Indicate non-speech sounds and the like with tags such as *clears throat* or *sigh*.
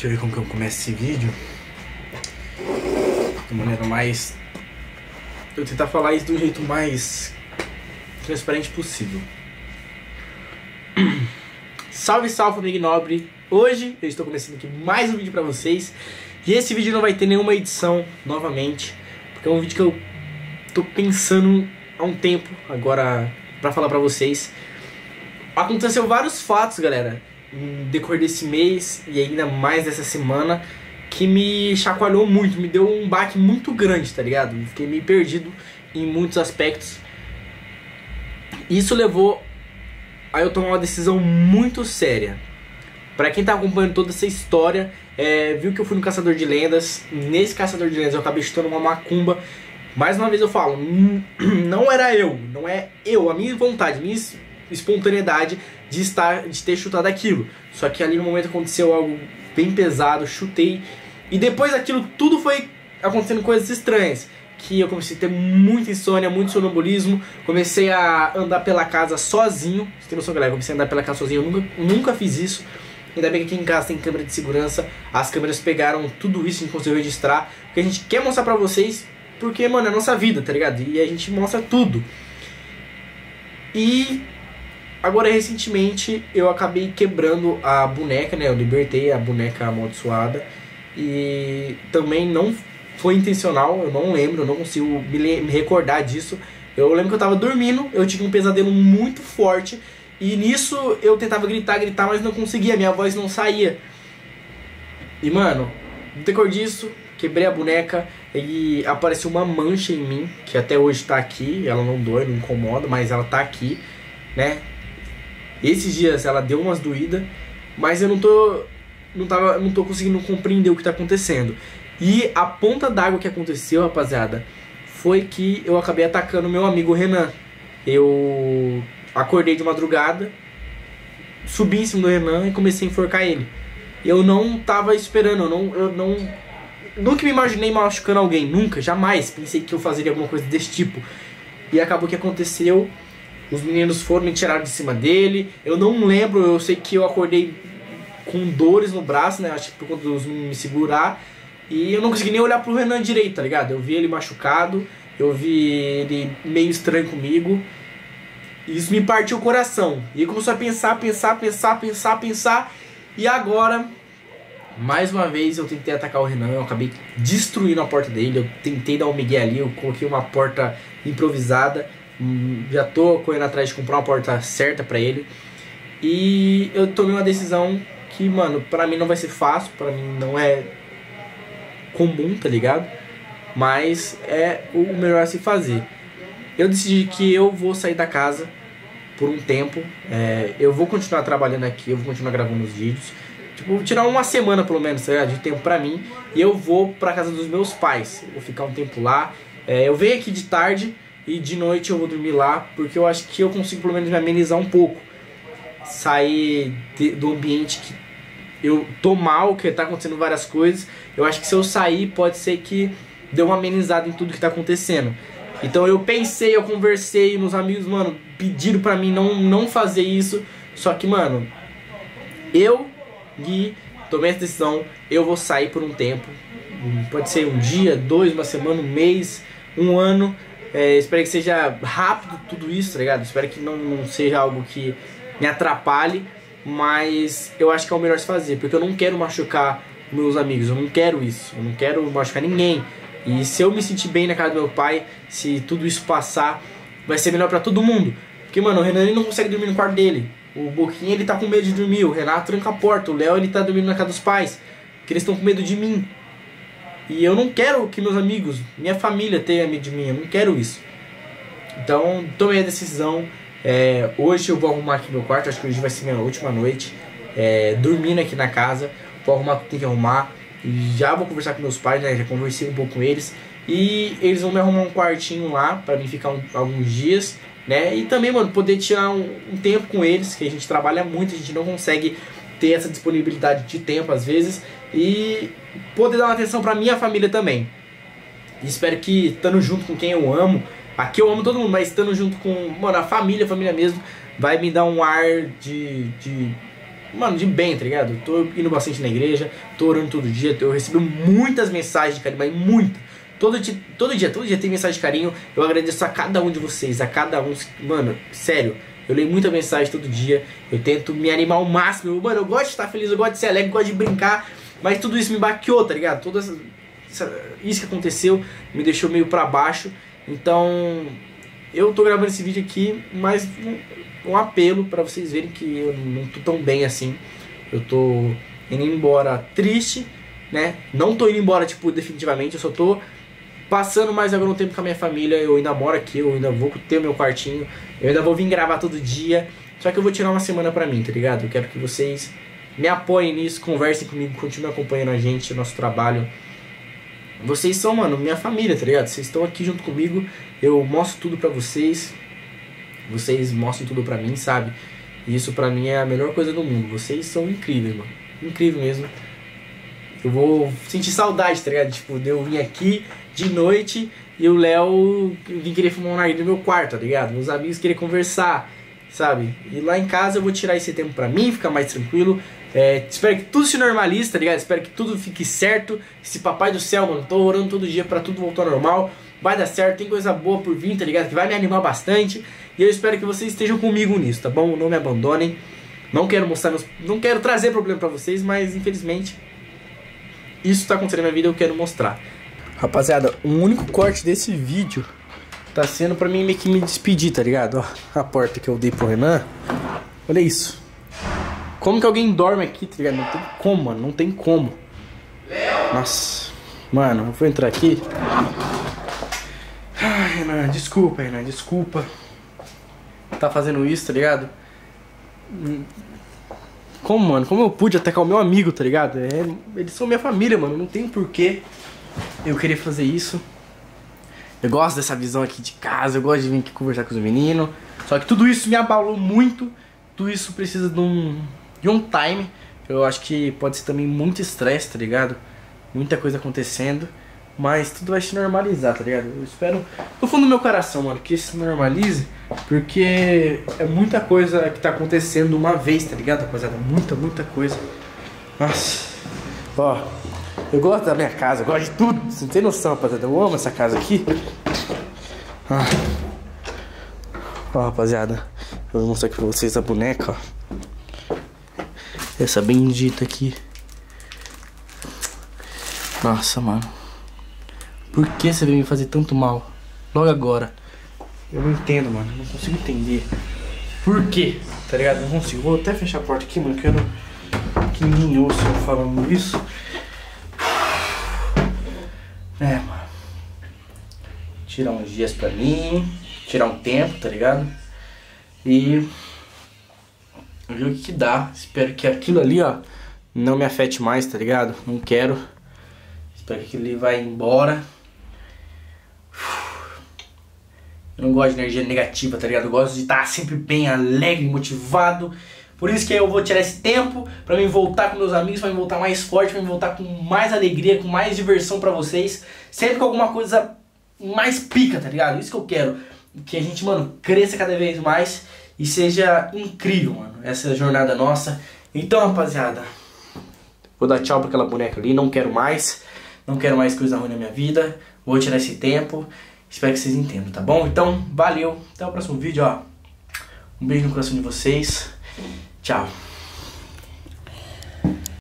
Deixa eu ver como que eu começo esse vídeo. De maneira mais. Eu tentar falar isso do jeito mais transparente possível. *clears throat* Salve, salve, amigo nobre! Hoje eu estou começando aqui mais um vídeo pra vocês. E esse vídeo não vai ter nenhuma edição novamente, porque é um vídeo que eu tô pensando há um tempo agora pra falar pra vocês. Aconteceu vários fatos, galera, no desse mês e ainda mais dessa semana que me chacoalhou muito, me deu um baque muito grande, tá ligado? Fiquei meio perdido em muitos aspectos. Isso levou a eu tomar uma decisão muito séria. Para quem tá acompanhando toda essa história, é, viu que eu fui no Caçador de Lendas. Nesse Caçador de Lendas eu acabei chutando uma macumba. Mais uma vez eu falo, *clears throat* não era eu, não é eu, a minha vontade, minha espontaneidade de estar, de ter chutado aquilo. Só que ali no momento aconteceu algo bem pesado, chutei e depois daquilo tudo foi acontecendo coisas estranhas. Que eu comecei a ter muita insônia, muito sonambulismo. Comecei a andar pela casa sozinho. Você tem noção, galera? Comecei a andar pela casa sozinho. Eu nunca, nunca fiz isso. Ainda bem que aqui em casa tem câmera de segurança. As câmeras pegaram tudo isso, a gente conseguiu registrar. Porque a gente quer mostrar pra vocês. Porque, mano, é a nossa vida, tá ligado? E a gente mostra tudo. E Agora, recentemente, eu acabei quebrando a boneca, né? Eu libertei a boneca amaldiçoada. E também não foi intencional, eu não lembro, eu não consigo me, me recordar disso. Eu lembro que eu tava dormindo, eu tive um pesadelo muito forte. E nisso eu tentava gritar, gritar, mas não conseguia, minha voz não saía. E mano, no decor disso, quebrei a boneca e apareceu uma mancha em mim, que até hoje tá aqui, ela não dói, não incomoda, mas ela tá aqui, né? Esses dias ela deu umas doídas, mas eu não tô não tava não tô conseguindo compreender o que tá acontecendo. E a ponta d'água que aconteceu, rapaziada, foi que eu acabei atacando meu amigo Renan. Eu acordei de madrugada, subi em cima do Renan e comecei a enforcar ele. Eu não tava esperando, eu não, eu não nunca me imaginei machucando alguém, nunca, jamais pensei que eu fazeria alguma coisa desse tipo. E acabou que aconteceu. Os meninos foram me tirar de cima dele. Eu não lembro, eu sei que eu acordei com dores no braço, né? Acho que por conta dos meninos me segurar. E eu não consegui nem olhar pro Renan direito, tá ligado? Eu vi ele machucado, eu vi ele meio estranho comigo. Isso me partiu o coração. E começou a pensar, pensar, pensar, pensar, pensar. E agora, mais uma vez, eu tentei atacar o Renan. Eu acabei destruindo a porta dele. Eu tentei dar um migué ali. Eu coloquei uma porta improvisada. Hum, já tô correndo atrás de comprar uma porta certa para ele. E eu tomei uma decisão que, mano, pra mim não vai ser fácil, pra mim não é comum, tá ligado? Mas é o melhor a se fazer. Eu decidi que eu vou sair da casa por um tempo. É, eu vou continuar trabalhando aqui, eu vou continuar gravando os vídeos. Tipo, tirar uma semana pelo menos, tá ligado? De tempo pra mim. E eu vou pra casa dos meus pais. Vou ficar um tempo lá. É, eu venho aqui de tarde e de noite eu vou dormir lá, porque eu acho que eu consigo pelo menos me amenizar um pouco. Sair de, do ambiente que eu tô mal, que tá acontecendo várias coisas. Eu acho que se eu sair, pode ser que dê uma amenizada em tudo que tá acontecendo. Então eu pensei, eu conversei, meus amigos, mano, pediram pra mim não, não fazer isso. Só que, mano, eu, Gui, tomei essa decisão, eu vou sair por um tempo. Pode ser um dia, dois, uma semana, um mês, um ano. É, espero que seja rápido tudo isso, tá ligado? Espero que não, não seja algo que me atrapalhe, mas eu acho que é o melhor se fazer, porque eu não quero machucar meus amigos, eu não quero isso, eu não quero machucar ninguém. E se eu me sentir bem na casa do meu pai, se tudo isso passar, vai ser melhor para todo mundo. Porque, mano, o Renan ele não consegue dormir no quarto dele. O Boquinha ele tá com medo de dormir, o Renato tranca a porta, o Léo ele tá dormindo na casa dos pais, porque eles estão com medo de mim. E eu não quero que meus amigos, minha família tenha medo de mim, eu não quero isso. Então, tomei a decisão. É, hoje eu vou arrumar aqui meu quarto, acho que hoje vai ser minha última noite. É, dormindo aqui na casa, vou arrumar o que tem que arrumar. Já vou conversar com meus pais, né? Já conversei um pouco com eles. E eles vão me arrumar um quartinho lá para mim ficar um, alguns dias, né? E também, mano, poder tirar um, um tempo com eles, que a gente trabalha muito, a gente não consegue ter essa disponibilidade de tempo às vezes e poder dar uma atenção para minha família também. Espero que estando junto com quem eu amo, aqui eu amo todo mundo, mas estando junto com, mano, a família, a família mesmo, vai me dar um ar de, de mano, de bem, tá ligado? Tô indo bastante na igreja, tô orando todo dia, eu recebo muitas mensagens de carinho, mas muita. Todo dia, todo dia, todo dia tem mensagem de carinho. Eu agradeço a cada um de vocês, a cada um. Mano, sério, eu leio muita mensagem todo dia. Eu tento me animar ao máximo. Eu, mano, eu gosto de estar feliz, eu gosto de ser alegre, eu gosto de brincar. Mas tudo isso me baqueou, tá ligado? Toda essa, isso que aconteceu me deixou meio pra baixo. Então, eu tô gravando esse vídeo aqui, mas um, um apelo para vocês verem que eu não tô tão bem assim. Eu tô indo embora triste, né? Não tô indo embora, tipo, definitivamente, eu só tô passando mais algum tempo com a minha família. Eu ainda moro aqui, eu ainda vou ter o meu quartinho, eu ainda vou vir gravar todo dia. Só que eu vou tirar uma semana pra mim, tá ligado? Eu quero que vocês me apoiem nisso, conversem comigo, continuem acompanhando a gente, nosso trabalho. Vocês são, mano, minha família, tá ligado? Vocês estão aqui junto comigo, eu mostro tudo pra vocês. Vocês mostram tudo pra mim, sabe? E isso pra mim é a melhor coisa do mundo. Vocês são incríveis, mano. Incrível mesmo. Eu vou sentir saudade, tá ligado? Tipo, de eu vir aqui de noite e o Léo vir querer fumar um narguilé no meu quarto, tá ligado? Meus amigos querer conversar, sabe? E lá em casa eu vou tirar esse tempo pra mim, ficar mais tranquilo. É, espero que tudo se normalize, tá ligado? Espero que tudo fique certo. Esse papai do céu, mano, tô orando todo dia para tudo voltar ao normal. Vai dar certo, tem coisa boa por vir, tá ligado? Que vai me animar bastante. E eu espero que vocês estejam comigo nisso, tá bom? Não me abandonem. Não quero mostrar meus. Não quero trazer problema para vocês, mas infelizmente isso tá acontecendo na minha vida eu quero mostrar. Rapaziada, o único corte desse vídeo tá sendo pra mim meio que me despedir, tá ligado? Ó, a porta que eu dei pro Renan. Olha isso. Como que alguém dorme aqui, tá ligado? Não tem como, mano. Não tem como. Nossa. Mano, eu vou entrar aqui. Ai, Renan, desculpa, Renan, desculpa. Tá fazendo isso, tá ligado? Como, mano? Como eu pude atacar o meu amigo, tá ligado? É, eles são minha família, mano. Não tem porquê eu querer fazer isso. Eu gosto dessa visão aqui de casa, eu gosto de vir aqui conversar com os meninos. Só que tudo isso me abalou muito. Tudo isso precisa de um, de um time. Eu acho que pode ser também muito estresse, tá ligado? Muita coisa acontecendo. Mas tudo vai se normalizar, tá ligado? Eu espero, no fundo do meu coração, mano, que isso se normalize. Porque é muita coisa que tá acontecendo uma vez, tá ligado, rapaziada? Muita, muita coisa. Nossa. Ó, eu gosto da minha casa, eu gosto de tudo. Você não tem noção, rapaziada. Eu amo essa casa aqui. Ah. Ó, rapaziada. Eu vou mostrar aqui pra vocês a boneca, ó. Essa bendita aqui. Nossa, mano. Por que você veio me fazer tanto mal? Logo agora. Eu não entendo, mano. Não consigo entender. Por quê? Tá ligado? Não consigo. Vou até fechar a porta aqui, mano. Quero que ninguém ouça eu falando isso. É, mano. Tirar uns dias pra mim. Tirar um tempo, tá ligado? E. Ver o que, dá. Espero que aquilo ali, ó. Não me afete mais, tá ligado? Não quero. Espero que aquilo ali vá embora. Eu não gosto de energia negativa, tá ligado? Eu gosto de estar sempre bem alegre, motivado. Por isso que eu vou tirar esse tempo para me voltar com meus amigos, para me voltar mais forte, para me voltar com mais alegria, com mais diversão para vocês. Sempre com alguma coisa mais pica, tá ligado? Isso que eu quero. Que a gente, mano, cresça cada vez mais e seja incrível, mano, essa jornada nossa. Então, rapaziada, vou dar tchau pra aquela boneca ali, não quero mais. Não quero mais coisa ruim na minha vida. Vou tirar esse tempo. Espero que vocês entendam, tá bom? Então, valeu. Até o próximo vídeo, ó. Um beijo no coração de vocês. Tchau.